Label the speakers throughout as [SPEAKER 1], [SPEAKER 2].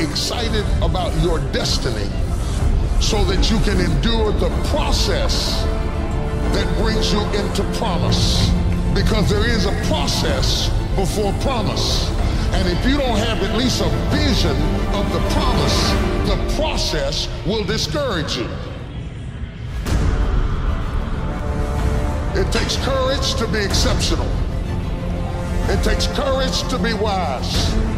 [SPEAKER 1] excited about your destiny so that you can endure the process that brings you into promise. Because there is a process before promise. And if you don't have at least a vision of the promise, the process will discourage you. It takes courage to be exceptional. It takes courage to be wise.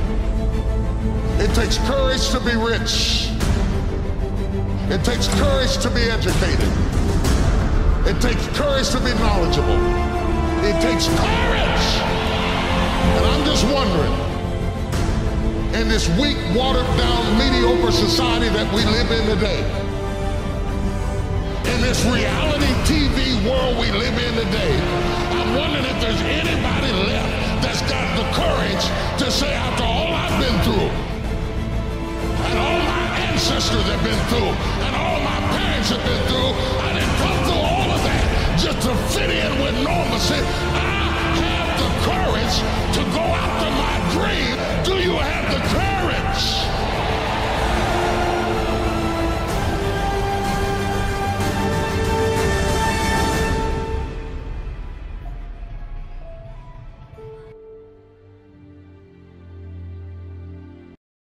[SPEAKER 1] It takes courage to be rich. It takes courage to be educated. It takes courage to be knowledgeable. It takes courage. And I'm just wondering, in this weak, watered down, mediocre society that we live in today, in this reality TV world we live in today, I'm wondering if there's anybody left that's got the courage to say, have been through, and all my parents have been through, I didn't come through all of that just to fit in with normalcy.